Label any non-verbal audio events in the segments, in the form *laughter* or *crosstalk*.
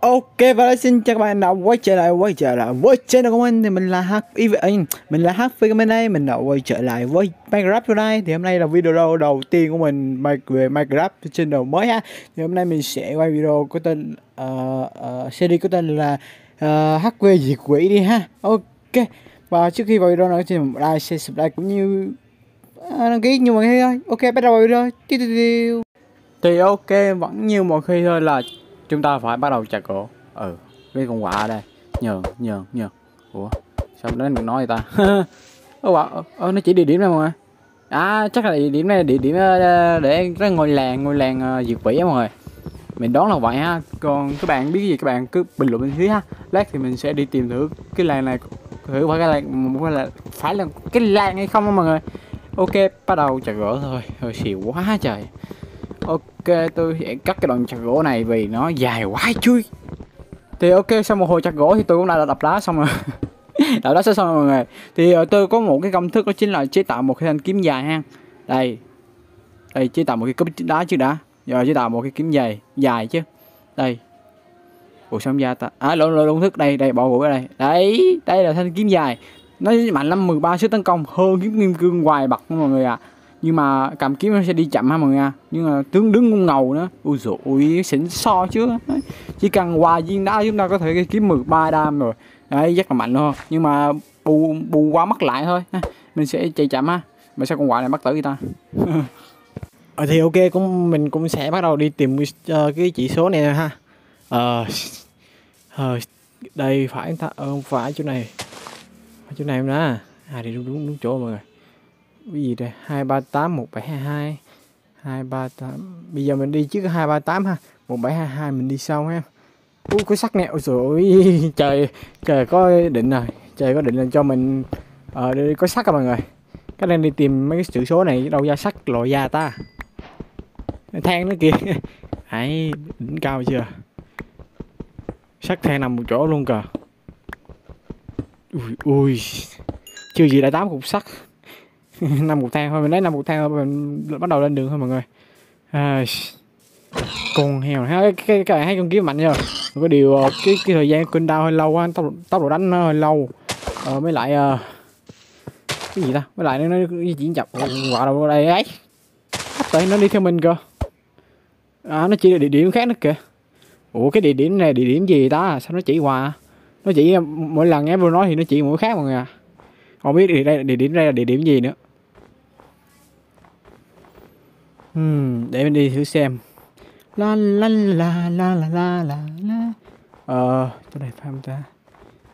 Ok và xin chào các bạn đã quay trở lại quay trở lại với channel của mình. Thì mình là H mình là H bên đây. Mình đã quay trở lại với Minecraft hôm nay. Thì hôm nay là video đầu tiên của mình về Minecraft trên đầu mới ha. Thì hôm nay mình sẽ quay video có tên uh, uh, series có tên là ờ, uh, HV diệt quỷ đi ha. Ok và trước khi vào video này thì like share subscribe cũng như uh, đăng ký như mọi khi thôi. Ok bắt đầu vào video. Thì ok vẫn như mọi khi thôi là chúng ta phải bắt đầu chặt gỗ ừ cái con quạ ở đây. Nhường nhường nhường ủa, sao nó được nói người ta? Ơ quạ ơ nó chỉ địa điểm này mọi người à chắc là địa điểm này, địa điểm ờ, để cái ngôi làng ngôi làng ờ, diệt quỷ á mọi người. Mình đoán là vậy ha. Còn các bạn biết gì, các bạn cứ bình luận bên dưới ha. Lát thì mình sẽ đi tìm thử cái làng này, thử phải cái làng phải là phải là cái làng hay không mọi người. Ok, bắt đầu chặt gỗ thôi. Hơi xìu quá trời ok tôi sẽ cắt cái đoạn chặt gỗ này vì nó dài quá chui thì ok sau một hồi chặt gỗ thì tôi cũng đã đập đá xong rồi. *laughs* Đập đá xong rồi mọi người. Thì uh, tôi có một cái công thức đó chính là chế tạo một cái thanh kiếm dài ha. Đây. Đây chế tạo một cái cúp đá chứ đã. Giờ chế tạo một cái kiếm dài dài chứ. Đây. Ủa sao da ta? À lộn lộn công thức. Đây đây bỏ gỗ ở đây. Đấy đây là thanh kiếm dài. Nó mạnh lắm 13 sức tấn công hơn kiếm kim cương hoài bật mọi người ạ. à nhưng mà cầm kiếm nó sẽ đi chậm ha mọi người nha nhưng mà tướng đứng ngung ngầu nữa. Ui dồi ui xịn so chứ. Chỉ cần hòa viên đá chúng ta có thể kiếm 13 đam rồi. Đấy rất là mạnh luôn. Nhưng mà bù bù quá mất lại thôi. Mình sẽ chạy chậm ha. Mà sao con quạ này bắt tử người ta? *laughs* Ờ thì ok cũng mình cũng sẽ bắt đầu đi tìm uh, cái chỉ số này ha. Ờ uh, đây phải ta uh, phải chỗ này. Chỗ này không đó. À thì đúng đúng, đúng chỗ mọi người cái gì đây? 238 1722 238 bây giờ mình đi trước 238 ha. 1722 mình đi sau ha. Ui, có sắc nè ôi trời trời trời có định rồi. Trời có định là cho mình ờ uh, có sắc à mọi người? Cái đang đi tìm mấy cái chữ số này đâu ra sắc loại da ta. Than nó kìa. *laughs* Ấy đỉnh cao chưa? Sắc than nằm một chỗ luôn kìa. Ui ui. Chưa gì đã tám cục sắt. *laughs* năm cục thang thôi mình lấy năm cục thang thôi mình bắt đầu lên đường thôi mọi người. À, con heo ha cái cái hai con kiếm mạnh chưa có điều ờ, cái cái thời gian cơn đau hơi lâu quá tốc tốc độ đánh nó hơi lâu. Ờ, mới lại uh, cái gì ta? Mới lại nó, nó di chuyển chậm. Quả đâu đây ấy. Tại nó đi theo mình cơ. À nó chỉ địa điểm khác nữa kìa. Ủa cái địa điểm này địa điểm gì ta? Sao nó chỉ hoài? Nó chỉ ờ, mỗi lần nghe vừa nói thì nó chỉ mỗi khác mọi người à. Không biết địa, đây, địa điểm đây là địa điểm gì nữa. Hmm, để mình đi thử xem. La la la la la la la la. Ờ, chỗ này phải không ta?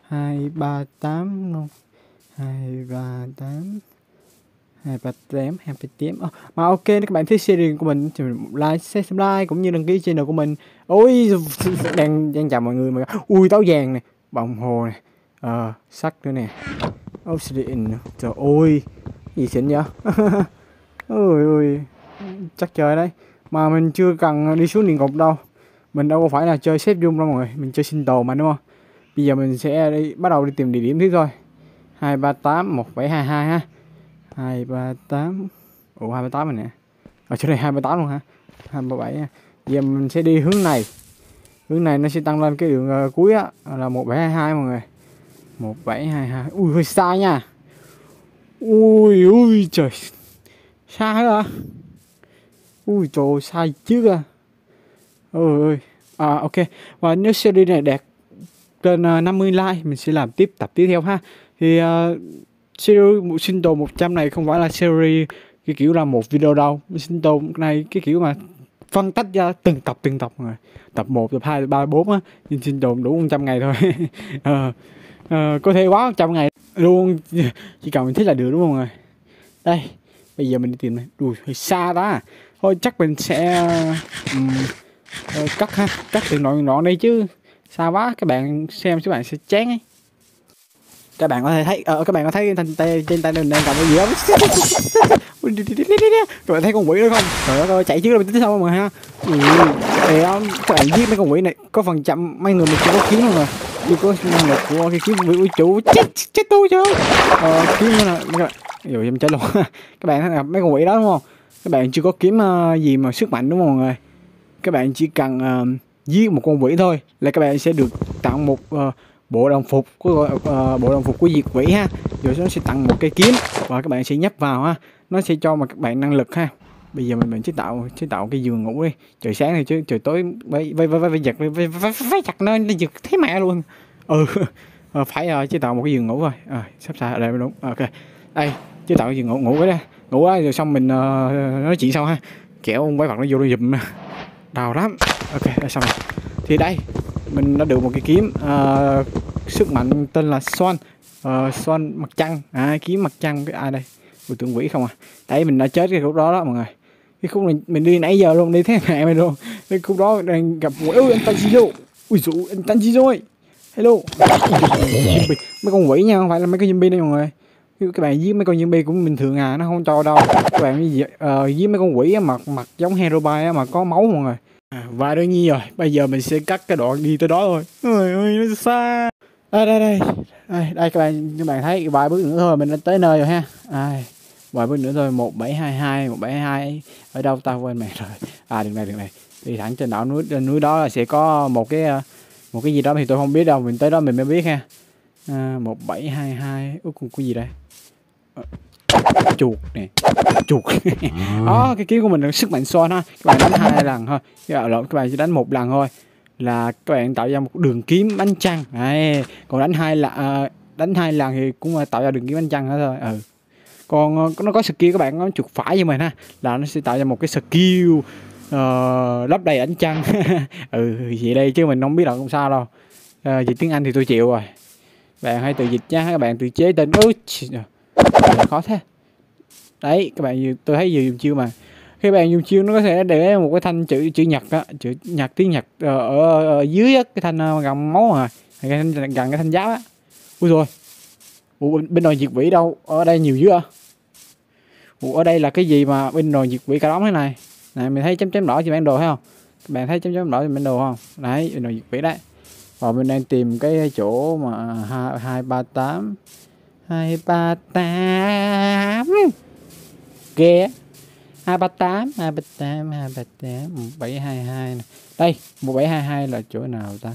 238 luôn. 238 238 238 oh, mà ok các bạn thích series của mình thì mình like share subscribe cũng như đăng ký channel của mình. Ôi *laughs* đang đang chào mọi người mà. Ui táo vàng này đồng hồ này ờ sắt nữa nè. Obsidian trời ơi gì xịn vậy? *laughs* Ôi ôi chắc chơi đấy. Mà mình chưa cần đi xuống địa ngục đâu. Mình đâu có phải là chơi xếp dung đâu mọi người. Mình chơi sinh tồn mà đúng không? Bây giờ mình sẽ đi bắt đầu đi tìm địa điểm thứ thôi. Hai ba tám một bảy hai hai ha. Hai ba tám. Ủa hai ba tám mình nè. Ở chỗ này hai ba tám luôn hả? Hai ba bảy giờ mình sẽ đi hướng này. Hướng này nó sẽ tăng lên cái đường uh, cuối á. Là một bảy hai hai mọi người. Một bảy hai hai. Ui hơi xa nha. Ui ui trời. Xa hả? Ui trời ơi, sai chứ à. Ôi ơi à ok. Và nếu series này đạt trên à, 50 like mình sẽ làm tiếp tập tiếp theo ha. Thì uh, series sinh tồn 100 này không phải là series cái kiểu là một video đâu. Sinh tồn này cái kiểu mà phân tách ra từng tập từng tập rồi. Tập 1, tập 2, tập 3, 4 á. Nhưng sinh tồn đủ 100 ngày thôi. Uh, *laughs* uh, có thể quá 100 ngày luôn. Chỉ cần mình thích là được đúng không rồi đây bây giờ mình đi tìm này. Đùi hơi xa đó thôi chắc mình sẽ um, cắt ha cắt từ nội nọ đây chứ. Xa quá các bạn xem các bạn sẽ chán ấy. Các bạn có thể thấy uh, các bạn có thấy trên tay trên tay mình đang cầm cái gì không? Các bạn thấy con quỷ đó không? Trời ơi chạy trước rồi tính sau mà ha. Ừ, thì um, các bạn giết mấy con quỷ này có phần chậm mấy người mình chưa có kiếm không mà. Chưa có năng lực của cái kiếm quỷ trụ chết chết tôi chứ. Ờ, kiếm nữa nè. Rồi em chết luôn. *laughs* Các bạn thấy là mấy con quỷ đó đúng không? Các bạn chưa có kiếm uh, gì mà sức mạnh đúng không mọi người? Các bạn chỉ cần uh, giết một con quỷ thôi là các bạn sẽ được tặng một uh, bộ đồng phục của uh, bộ đồng phục của diệt quỷ ha. Rồi nó sẽ tặng một cây kiếm và các bạn sẽ nhấp vào ha. Nó sẽ cho mà các bạn năng lực ha. Bây giờ mình mình chế tạo chế tạo cái giường ngủ đi. Trời sáng thì chứ trời tối vây vây vây vây giật vây vây vây giật nên nó giật thấy mẹ luôn. Ừ *laughs* phải uh, chế tạo một cái giường ngủ rồi à, sắp xa ở đây đúng. Ok. Đây chế tạo cái giường ngủ ngủ cái đây ngủ quá rồi xong mình uh, nói chuyện sau ha. Kéo ông quái vật nó vô nó giùm đào lắm. Ok xong rồi. Thì đây mình đã được một cái kiếm uh, sức mạnh tên là Swan. Uh, Swan mặt trăng. À kiếm mặt trăng cái ai đây? Bùi tượng quỷ không à? Tại mình đã chết cái khúc đó đó mọi người. Cái khúc này mình đi nãy giờ luôn đi thế mẹ mày luôn cái khúc đó đang gặp ui anh Tanjiro ui dụ anh Tanjiro ơi. Hello. Mấy con quỷ nha không phải là mấy cái zombie đây mọi người các bạn giết mấy con zombie cũng bình thường à nó không cho đâu. Các bạn uh, giết mấy con quỷ mặt mặt giống Herobrine mà có máu mọi người. À, và đương nhiên rồi bây giờ mình sẽ cắt cái đoạn đi tới đó thôi. Ôi ơi nó xa. Đây đây đây. Đây, đây các bạn các bạn thấy vài bước nữa thôi mình đã tới nơi rồi ha. À, vài bước nữa thôi một bảy hai hai một bảy hai ở đâu tao quên mẹ rồi. À đường này đường này. Đi thẳng trên đảo núi trên núi đó là sẽ có một cái ờ, một cái gì đó thì tôi không biết đâu. Mình tới đó mình mới biết ha. À, một bảy hai hai cuối cùng cái gì đây? Chuột nè. Chuột. Đó cái kiếm của mình là sức mạnh son ha. Các bạn đánh hai lần thôi. Các bạn, các bạn chỉ đánh một lần thôi. Là các bạn tạo ra một đường kiếm bánh trăng. Đấy. còn đánh hai là à, đánh hai lần thì cũng là tạo ra đường kiếm bánh trăng thôi. Ừ. Còn ờ, nó có skill các bạn có chuột phải như mình ha. Là nó sẽ tạo ra một cái skill uh, lấp đầy ánh trăng. *laughs* Ừ vậy đây chứ mình không biết là không sao đâu. Uh, dịch tiếng anh thì tôi chịu rồi. Bạn hãy tự dịch nhá các bạn tự chế tên. Ôi khó thế. Đấy các bạn tôi thấy vừa dùng chiêu mà. Khi bạn dùng chiêu nó có thể để một cái thanh chữ chữ nhật á chữ nhật tiếng nhật ở, ở, ở dưới á, cái thanh ờ, gầm máu à cái thanh, gần cái thanh giáp á. Ui rồi Ủa, bên đồi diệt vĩ đâu? Ở đây nhiều dữ à? Ủa, ở đây là cái gì mà bên đồi diệt vĩ cả đóng thế này? Này mình thấy chấm chấm đỏ trên bản đồ thấy không? Các bạn thấy chấm chấm đỏ trên bản đồ không? Đấy bên đồi diệt vĩ đấy. Và mình đang tìm cái chỗ mà à, hai ba tám hai ba tám. Ghé hai ba tám, hai ba tám, hai ba tám. Một bảy hai hai đây, một bảy hai hai là chỗ nào ta?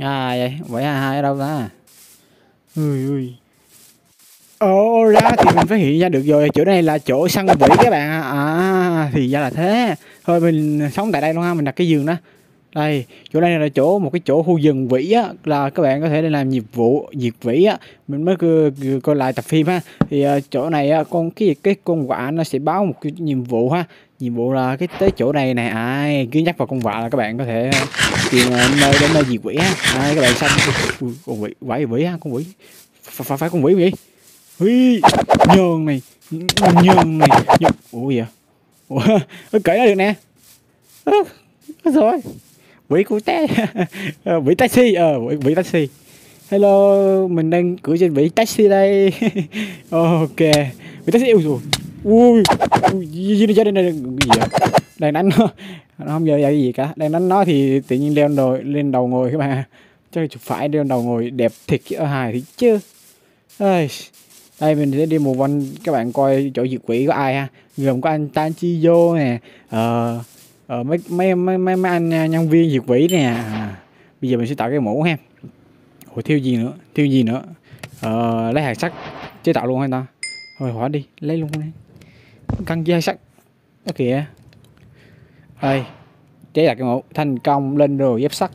À vậy? Bảy hai hai ở đâu ta? Ui ui. Ồ ra thì mình phát hiện ra được rồi. Chỗ này là chỗ săn bẫy các bạn à thì ra là thế. Thôi mình sống tại đây luôn ha, mình đặt cái giường đó đây chỗ này là chỗ một cái chỗ khu rừng vĩ á là các bạn có thể đi làm nhiệm vụ diệt vĩ á. Mình mới coi lại tập phim ha thì uh, chỗ này á con cái cái con quạ nó sẽ báo một cái nhiệm vụ ha. Nhiệm vụ là cái tới chỗ này này ai cứ nhắc vào con quạ là các bạn có thể ờ, tìm uh, nơi đến nơi diệt vĩ ha ai các bạn xanh con quỷ quỷ vĩ ha con quỷ phải, phải, con quỷ gì? Ui, nhường này nhường này nhường. ủa gì vậy? Ủa *laughs* kể nó được nè. À, rồi quỷ của té. *laughs* Ờ, quỷ taxi. Ờ uh, quỷ taxi. Hello mình đang cửa trên vĩ taxi đây. *laughs* Ok. Vĩ taxi ui ui gì nó trên đây cái gì vậy? Đang đánh nó. Nó không giờ cái gì cả. Đang đánh nó thì tự nhiên leo đầu lên đầu ngồi các bạn chơi chụp phải leo đầu ngồi đẹp thiệt chứ hài thì chứ. Đây đây mình sẽ đi một vòng các bạn coi chỗ diệt quỷ có ai ha? Gồm có anh Tanchiyo nè. Uh, ờ, mấy, mấy mấy mấy mấy anh à, nhân viên diệt vĩ nè. À, bây giờ mình sẽ tạo cái mũ ha. Ủa thiêu gì nữa thiêu gì nữa? Ờ, lấy hạt sắt chế tạo luôn hay ta? Thôi hỏi đi lấy luôn đi. Căng dây sắt. Đó kìa. Ơi chế tạo cái mũ. Thành công lên rồi dép sắt.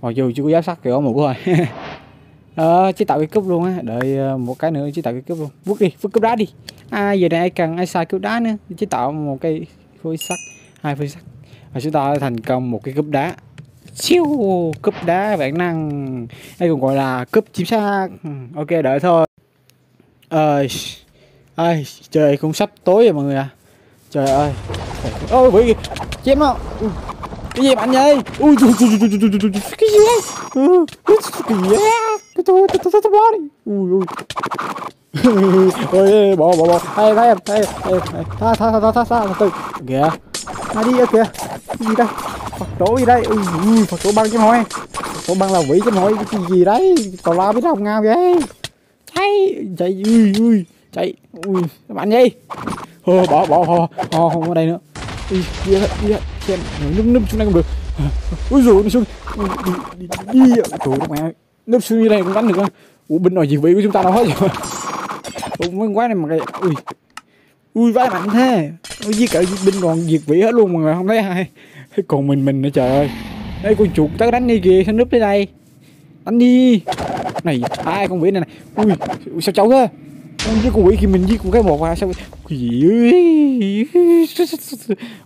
Mặc dù chưa có giáp sắt thì có mũ thôi *laughs* ờ, chế tạo cái cúp luôn á. Đợi ờ, một cái nữa chế tạo cái cúp luôn. Vứt đi vứt cúp đá đi. À giờ này ai cần ai xài cúp đá nữa. Chế tạo một cây khối sắt hai phi sắt. Và chúng ta đã thành công một cái cúp đá. Siêu cúp đá bản năng. Hay còn gọi là cúp chim sát ok, đợi thôi. Ơi ơi, trời cũng sắp tối rồi mọi người à trời ơi. Ôi bị chém không cái gì bạn vậy ui cái gì? Đấy cái gì? Đấy cái tôi tôi tôi tôi bỏ đi ui ui. *laughs* Ôi bỏ bỏ bỏ. Hay thấy em thấy tha tha tha tha tha từ kìa mà đi kìa cái gì đây phật tổ gì đây ui, ui phật tổ băng chứ hỏi phật tổ băng là quỷ chứ hỏi cái gì đấy tào lao biết không ngao vậy chạy chạy ui ui chạy ui các bạn gì Hô, bỏ bỏ ho ho không ở đây nữa ui kia kia xem núp núp xuống đây không được ui rồi nó xuống đi đi đi trời đất mẹ núp xuống như đây cũng đánh được không ủa bình nội gì vị của chúng ta đâu hết rồi ủa mấy quái này mà cái ui ui vãi mạnh thế. Ui với cả binh còn diệt vĩ hết luôn mà không thấy ai. Còn mình mình nữa trời ơi. Đây con chuột tao đánh đi kìa sao núp tới đây đánh đi. Này ai con quỷ này này? Ui sao cháu thế? Con với con quỷ khi mình giết con cái một à sao gì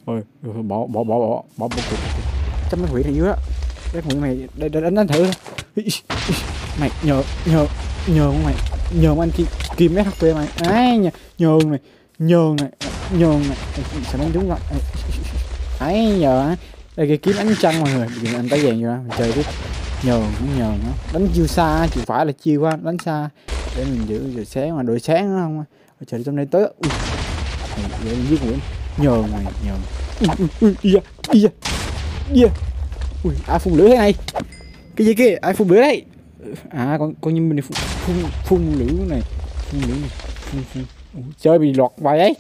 ơi bỏ bỏ bỏ bỏ bỏ bỏ bỏ chấm mấy quỷ này yếu á cái quỷ mày để, để đánh đánh thử. Mày nhờ nhờ nhờ mày. Nhờ anh kim kim mấy hp mày. Ai nhờ nhờ mày nhường này nhường này. Sao đánh đúng rồi ấy nhờ đây cái kiếm ánh trăng mọi người bây giờ anh tới vàng vô đó mình chơi tiếp. Nhường cũng nhường đó. đánh chiêu xa chịu phải là chiêu quá đánh xa. Để mình giữ giờ sáng mà đội sáng đó không trời trong đây tới ui vậy giết nguyễn nhường mày ui ui ui ui ui ui ui ai phun lửa thế này? Cái gì kia? Ai phun lửa đấy? À con con như mình phun phun, phun lửa này. Phun lửa này phun, phun. Chơi bị lọt vậy ấy.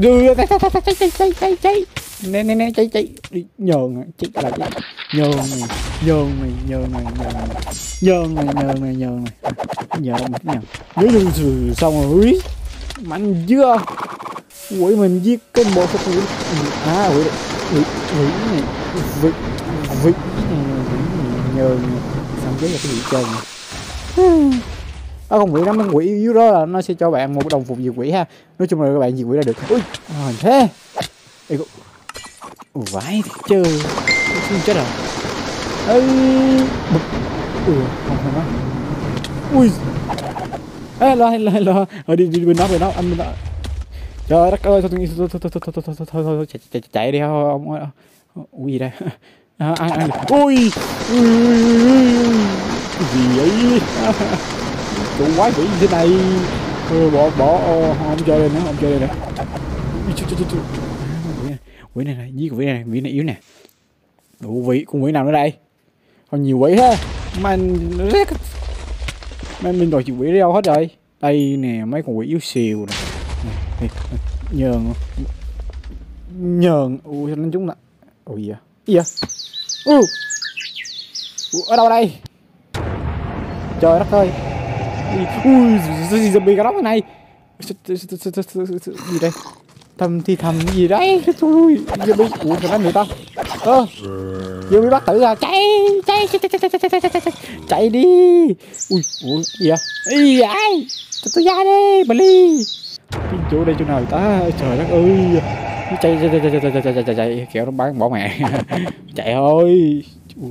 Đưa chạy chạy chạy chạy chạy chạy chạy nè nè nè chạy cháy đi nhờn chạy là cháy nhờn này nhờn này nhờn này nhờn này nhờn này nhờn này nhờn này nhờn nhớ dùng từ xong rồi úi mạnh chưa? Quỷ mình giết cái bộ phục quỷ à quỷ quỷ quỷ này. Quỷ quỷ nhờn xong cái là cái gì trơn nó không quỷ nó mấy quỷ yếu đó là nó sẽ cho bạn một đồng phục diệt quỷ ha nói chung là các bạn diệt quỷ là được ui à, thế Ê, vãi chứ không chết rồi Ê, bực ừ không không không ui ê lo lo lo Rồi, đi đi bên đó bên đó anh bên đó trời đất ơi thôi thôi thôi thôi thôi thôi thôi thôi thôi thôi chạy chạy chạy đi không ui gì đây à, ăn ăn ui gì vậy đủ quái quỷ như thế này Thôi, bỏ bỏ ờ, không chơi đây nữa không chơi đây nữa quỷ này này, giết quỷ này quỷ này yếu nè. Đủ quỷ con quỷ nào nữa đây? Còn nhiều quỷ thế mà mấy mình đòi chịu quỷ đâu hết rồi. Đây nè, mấy con quỷ yếu xìu nè. Nhờn. Nhờn. Ui, sao đánh chúng nè. Ui gì vậy gì vậy u ở đâu đây? Trời đất ơi ui gì zombie cái đó này gì đây thầm thì thầm gì đấy thôi zombie ủa sao đánh người ta ơ zombie bắt tử ra chạy chạy chạy chạy chạy chạy chạy chạy đi ui ủa gì vậy ý ai tôi ra đi bà ly cái chỗ đây chỗ nào ta trời đất ơi chạy chạy chạy chạy chạy chạy chạy kéo nó bán bỏ mẹ chạy thôi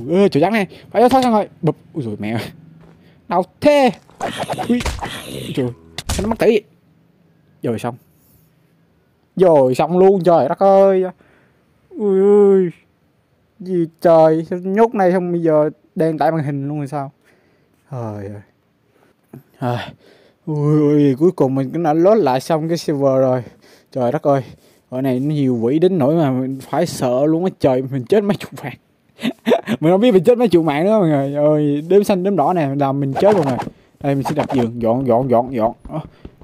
ui chỗ trắng này phải thôi xong rồi bụp ui rồi mẹ ao thế ui trời sao nó mắc tỷ rồi xong. Rồi xong luôn trời đất ơi. Ui ui. Gì trời sao nhốt này xong bây giờ đang tải màn hình luôn rồi sao? Trời ơi. À, ui, ui cuối cùng mình cũng đã lót lại xong cái server rồi. Trời đất ơi. Ở này nó nhiều quỷ đến nỗi mà mình phải sợ luôn á trời mình chết mấy chục vạn mình không biết mình chết mấy triệu mạng nữa mọi người. Ơi đếm xanh đếm đỏ này làm mình chết luôn rồi. Đây mình sẽ đặt giường. Dọn dọn dọn dọn.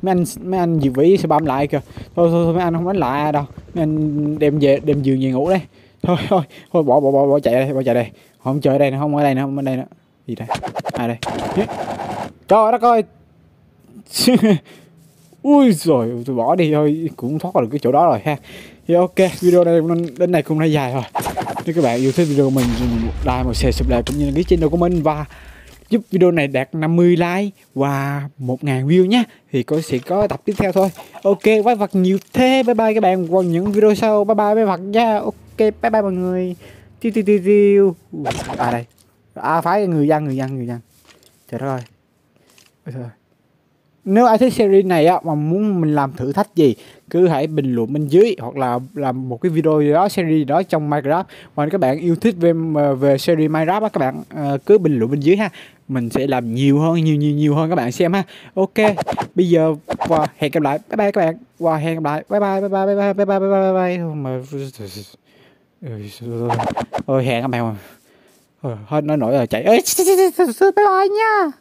Mấy anh mấy anh diệt vĩ sẽ bám lại kìa. Thôi thôi, thôi mấy anh không đánh lại ai đâu. Mấy anh đem về đem giường về ngủ đây. Thôi thôi thôi bỏ bỏ bỏ bỏ chạy đây bỏ chạy đây. Không chơi đây nữa không ở đây nữa không ở đây nữa. Gì đây? Ai đây? Trời đất ơi. *laughs* Ui rồi tôi bỏ đi thôi. Cũng thoát được cái chỗ đó rồi ha. Thì ok video này đến này cũng đã dài rồi nếu các bạn yêu thích video của mình like, một share, subscribe cũng như đăng ký channel của mình và giúp video này đạt 50 like và 1.000 view nhé. Thì có sẽ có tập tiếp theo thôi. Ok quái vật nhiều thế. Bye bye các bạn. Còn những video sau. Bye bye quái vật nha. Ok, bye bye mọi người. Tiêu tiêu tiêu tiêu. À đây. À phải người dân người dân người dân. Trời đất ơi. Trời nếu ai thích series này á mà muốn mình làm thử thách gì cứ hãy bình luận bên dưới hoặc là làm một cái video gì đó series đó trong Minecraft hoặc các bạn yêu thích về về series Minecraft á các bạn uh, cứ bình luận bên dưới ha mình sẽ làm nhiều hơn nhiều nhiều nhiều hơn các bạn xem ha ok bây giờ và hẹn gặp lại bye bye các bạn và hẹn gặp lại bye bye bye bye bye bye bye bye bye bye bye mà ôi hẹn các bạn mà nói nổi rồi chạy ơi bye bye nha